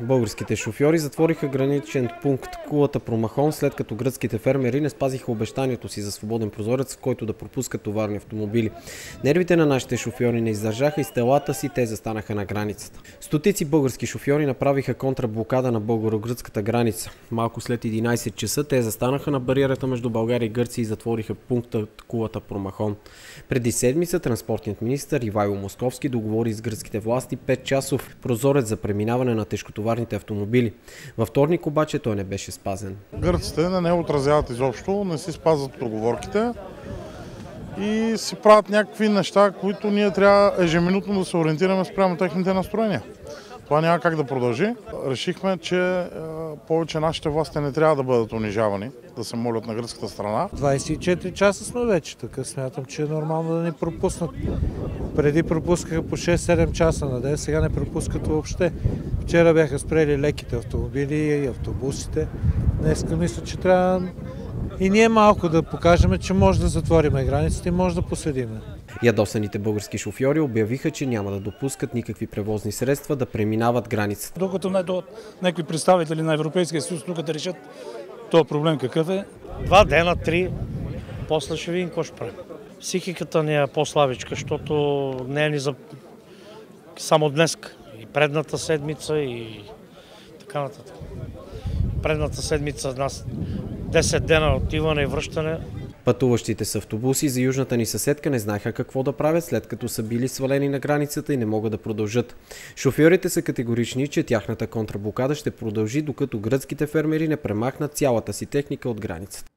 Българските шофьори затвориха граничен пункт Кулата Промахон, след като гръцките фермери не спазиха обещанието си за свободен прозорец, в който да пропускат товарни автомобили. Нервите на нашите шофьори не издържаха и с телата си те застанаха на границата. Стотици български шофьори направиха контраблокада на българо-гръцката граница. Малко след 11 часа те застанаха на бариерата между България и Гърция и затвориха пункта Кулата Промахон. Преди седмица транспортният министр Ивайло Московски договори с гръцките власти 5 часов прозорец за преминаване на тежкотоварните автомобили. Във вторник обаче той не беше спазен. Гърците не, не отразяват изобщо, не си спазват договорките и си правят някакви неща, които ние трябва ежеминутно да се ориентираме спрямо техните настроения. Това няма как да продължи. Решихме, че е, повече нашите власти не трябва да бъдат унижавани, да се молят на гръцката страна. 24 часа сме вече, така смятам, че е нормално да ни пропуснат. Преди пропускаха по 6-7 часа на ден, сега не пропускат въобще. Вчера бяха спрели леките автомобили и автобусите. Днеска мисля, че трябва и ние малко да покажем, че може да затвориме границите и може да поседиме. Ядосаните български шофьори обявиха, че няма да допускат никакви превозни средства да преминават границата. Докато не до някакви представители на Европейския съюз тук да решат този проблем какъв е. Два дена, три, после ще видим какво ще правим. Психиката ни е по-слабичка, защото не е ни за само днес. Предната седмица и така нататък. Предната седмица нас 10 дена отиване и връщане. Пътуващите с автобуси за южната ни съседка не знаеха какво да правят, след като са били свалени на границата и не могат да продължат. Шофьорите са категорични, че тяхната контраблокада ще продължи, докато гръцките фермери не премахнат цялата си техника от границата.